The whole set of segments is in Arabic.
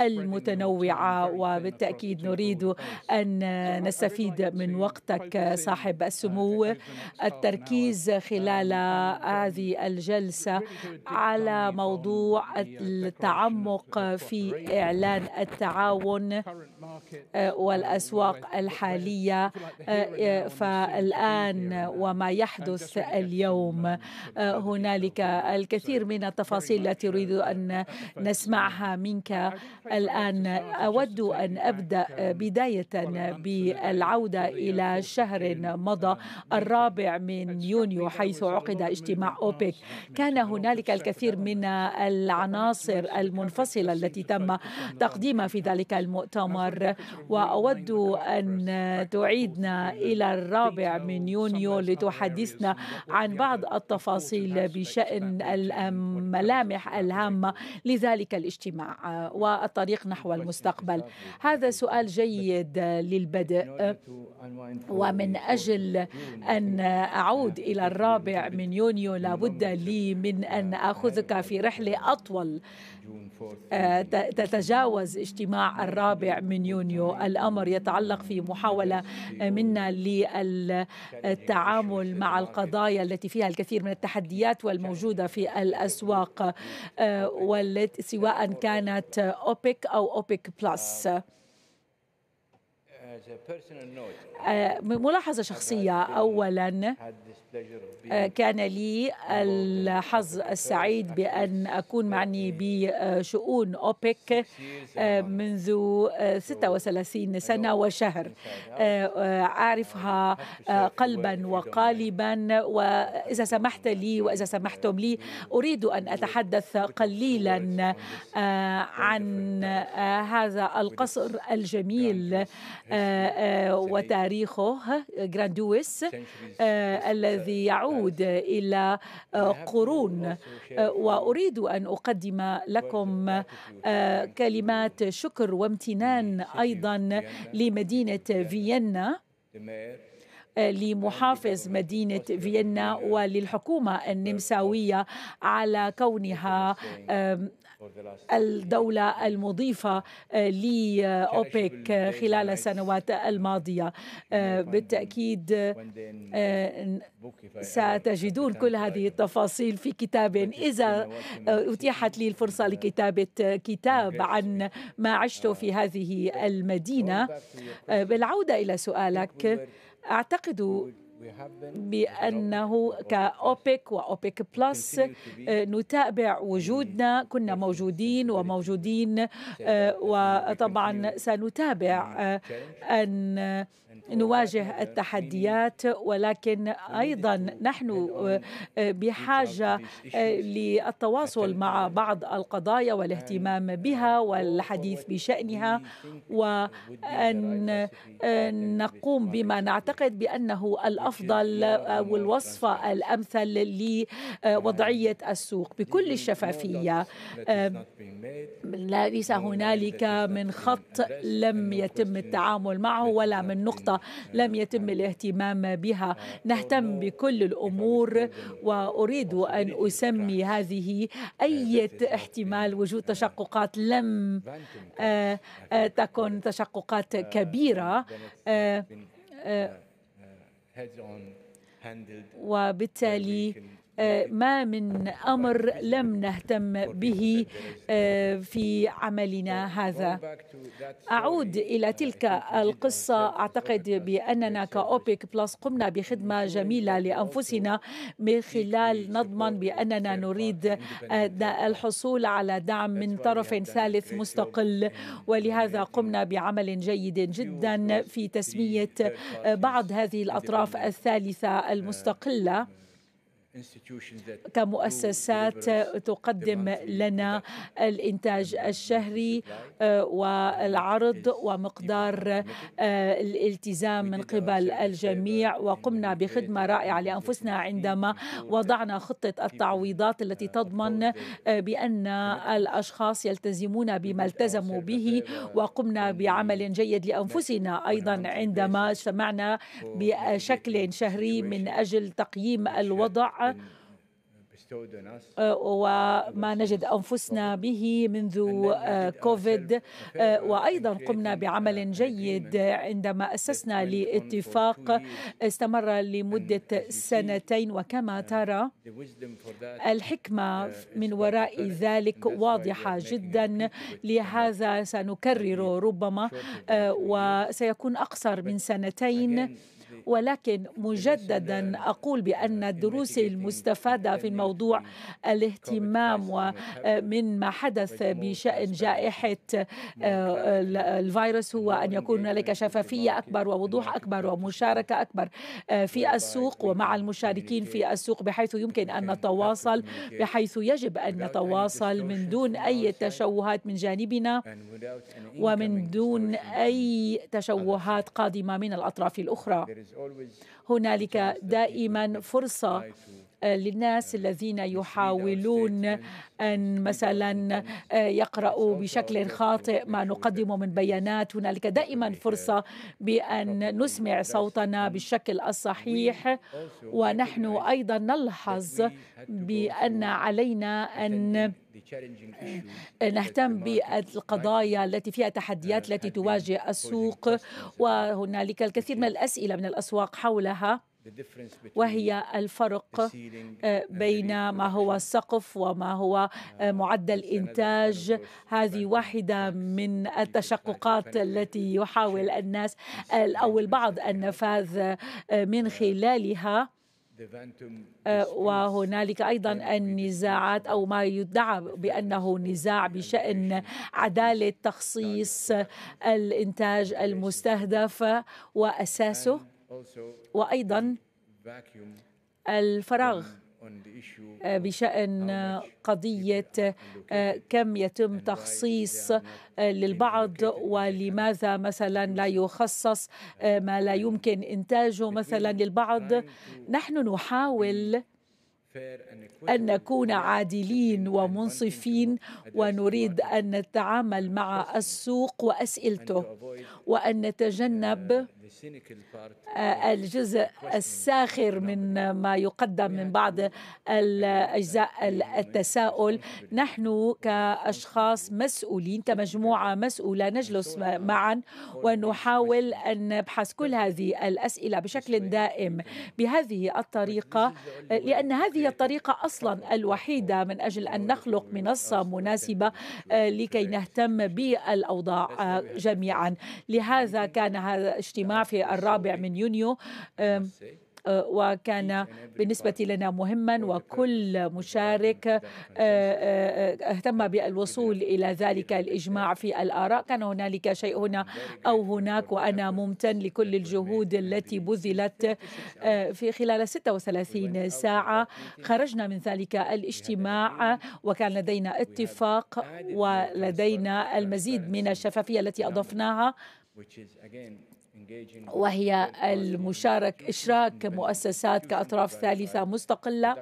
المتنوعة وبالتأكيد نريد أن نستفيد من وقتك صاحب السمو التركيز خلال هذه الجلسة على موضوع التعمق في إعلان التعاون. والأسواق الحالية فالآن وما يحدث اليوم هنالك الكثير من التفاصيل التي أريد أن نسمعها منك. الآن أود أن أبدأ بداية بالعودة إلى شهر مضى الرابع من يونيو حيث عقد اجتماع أوبك. كان هنالك الكثير من العناصر المنفصلة التي تم تقديمها في ذلك المؤتمر. وأود أن تعيدنا إلى الرابع من يونيو لتحدثنا عن بعض التفاصيل بشأن الملامح الهامة لذلك الاجتماع والطريق نحو المستقبل. هذا سؤال جيد للبدء. ومن أجل أن أعود إلى الرابع من يونيو لابد لي من أن أخذك في رحلة أطول. تتجاوز اجتماع الرابع من يونيو. الأمر يتعلق في محاولة منا للتعامل مع القضايا التي فيها الكثير من التحديات والموجودة في الأسواق آه، سواء كانت أوبك أو أوبك بلس. آه، ملاحظة شخصية. أولا آه، كان لي الحظ السعيد بأن أكون معني بشؤون أوبك آه، منذ 36 سنة وشهر. أعرفها قلبا وقالبا وإذا سمحت لي وإذا سمحتم لي أريد أن أتحدث قليلا عن هذا القصر الجميل وتاريخه جراندويس الذي يعود إلى قرون وأريد أن أقدم لكم كلمات شكر وامتنان أيضا لمدينة فيينا. لمحافظ مدينة فيينا وللحكومة النمساوية على كونها الدولة المضيفة لأوبك خلال السنوات الماضية. بالتأكيد ستجدون كل هذه التفاصيل في كتاب إذا أتيحت لي الفرصة لكتابة كتاب عن ما عشت في هذه المدينة. بالعودة إلى سؤالك أعتقد بأنه كأوبك وأوبك بلس نتابع وجودنا. كنا موجودين وموجودين آه، وطبعا سنتابع آه، أن نواجه التحديات ولكن أيضا نحن بحاجة للتواصل مع بعض القضايا والاهتمام بها والحديث بشأنها وأن نقوم بما نعتقد بأنه الأفضل أو الوصفه الأمثل لوضعية السوق بكل الشفافيه ليس هنالك من خط لم يتم التعامل معه ولا من نقطة لم يتم الاهتمام بها. نهتم بكل الأمور وأريد أن أسمي هذه أي احتمال وجود تشققات لم آه، آه، تكن تشققات كبيرة آه، وبالتالي ما من أمر لم نهتم به آه، في عملنا هذا. أعود إلى تلك القصة. أعتقد بأننا كأوبك بلس قمنا بخدمة جميلة لأنفسنا من خلال نضمن بأننا نريد آه، الحصول على دعم من طرف ثالث مستقل. ولهذا قمنا بعمل جيد جدا في تسمية بعض هذه الأطراف الثالثة المستقلة. كمؤسسات تقدم لنا الإنتاج الشهري آه، والعرض ومقدار آه، الالتزام من قبل الجميع وقمنا بخدمة رائعة لأنفسنا عندما وضعنا خطة التعويضات التي تضمن بأن الأشخاص يلتزمون بما التزموا به وقمنا بعمل جيد لأنفسنا أيضا عندما اجتمعنا بشكل شهري من أجل تقييم الوضع آه، وما نجد أنفسنا به منذ آه، كوفيد. آه، وأيضا قمنا بعمل جيد عندما أسسنا لاتفاق استمر لمدة سنتين. وكما ترى الحكمة من وراء ذلك واضحة جدا. لهذا سنكرر ربما. وسيكون أقصر من سنتين. ولكن مجددا أقول بأن الدروس المستفادة في الموضوع الاهتمام ومن ما حدث بشأن جائحة آه، الفيروس هو أن يكون هنالك شفافية أكبر ووضوح أكبر ومشاركة أكبر آه، في السوق ومع المشاركين في السوق بحيث يمكن أن نتواصل بحيث يجب أن نتواصل من دون أي تشوهات من جانبنا ومن دون أي تشوهات قادمة من الأطراف الأخرى. هنالك دائما فرصة للناس الذين يحاولون أن مثلا يقرأوا بشكل خاطئ ما نقدمه من بيانات. هنالك دائما فرصة بأن نسمع صوتنا بالشكل الصحيح ونحن أيضا نلحظ بأن علينا أن نهتم بالقضايا التي فيها تحديات التي تواجه السوق وهنالك الكثير من الأسئلة من الأسواق حولها. وهي الفرق آه، بين ما هو السقف وما هو آه، معدل إنتاج. هذه واحدة من التشققات التي يحاول الناس أو البعض النفاذ آه، من خلالها. وهنالك أيضا النزاعات أو ما يدعى بأنه نزاع بشأن عدالة تخصيص الإنتاج المستهدف وأساسه وأيضا الفراغ. آه، بشأن قضية آه، كم يتم تخصيص آه، للبعض ولماذا مثلا لا يخصص ما لا يمكن إنتاجه مثلا للبعض. نحن نحاول أن نكون عادلين ومنصفين ونريد أن نتعامل مع السوق وأسئلته وأن نتجنب آه، الجزء الساخر من ما يقدم من بعض الأجزاء التساؤل. نحن كأشخاص مسؤولين كمجموعة مسؤولة نجلس معا ونحاول أن نبحث كل هذه الأسئلة بشكل دائم بهذه الطريقة لأن هذه الطريقة أصلا الوحيدة من أجل أن نخلق منصة مناسبة آه، لكي نهتم بالأوضاع آه، جميعا. لهذا كان هذا في الرابع من يونيو. آه، وكان بالنسبة لنا مهما وكل مشارك آه، آه، اهتم بالوصول إلى ذلك الإجماع في الآراء. كان هنالك شيء هنا أو هناك وأنا ممتن لكل الجهود التي بذلت في خلال 36 ساعة. خرجنا من ذلك الاجتماع وكان لدينا اتفاق ولدينا المزيد من الشفافية التي أضفناها. وهي المشارك إشراك مؤسسات كأطراف ثالثة مستقلة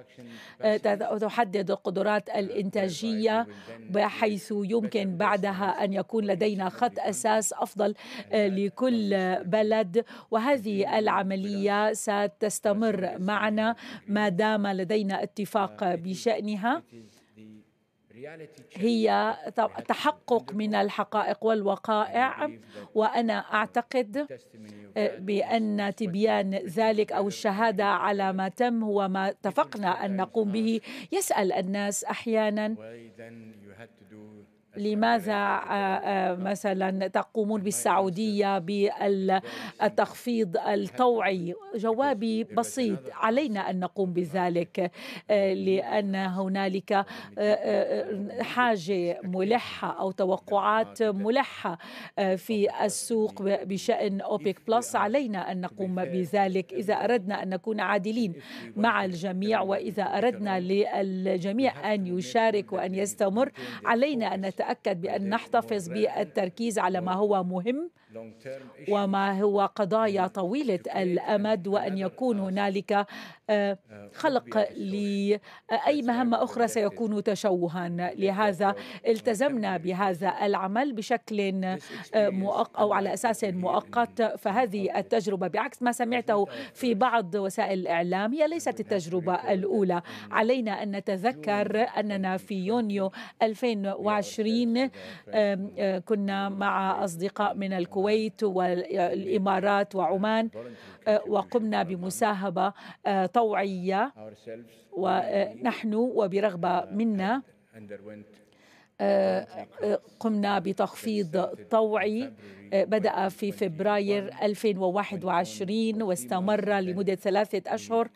آه، تحدد القدرات الإنتاجية بحيث يمكن بعدها أن يكون لدينا خط أساس أفضل آه، لكل بلد. وهذه العملية ستستمر معنا ما دام لدينا اتفاق بشأنها. هي تحقق من الحقائق والوقائع. وأنا أعتقد آه، بأن تبيان ذلك أو الشهادة على ما تم هو ما اتفقنا أن نقوم به. يسأل الناس أحيانا. لماذا آه، آه، مثلا تقومون بالسعودية بالتخفيض الطوعي جوابي بسيط. علينا أن نقوم بذلك آه، لأن هنالك حاجة ملحة أو توقعات ملحة في السوق بشأن أوبك بلس. علينا أن نقوم بذلك. إذا أردنا أن نكون عادلين مع الجميع وإذا أردنا للجميع أن يشارك وأن يستمر علينا أن نتأكد نتأكد بأن نحتفظ بالتركيز على ما هو مهم. وما هو قضايا طويلة الأمد وأن يكون هنالك خلق لأي مهمة أخرى سيكون تشوها. لهذا التزمنا بهذا العمل بشكل مؤقت أو على أساس مؤقت. فهذه التجربة بعكس ما سمعته في بعض وسائل الإعلام. هي ليست التجربة الأولى. علينا أن نتذكر أننا في يونيو 2020 كنا مع أصدقاء من الكويت والإمارات وعمان وقمنا بمساهمة طوعية ونحن وبرغبة منا قمنا بتخفيض طوعي بدأ في فبراير 2021 واستمر لمدة ثلاثة أشهر.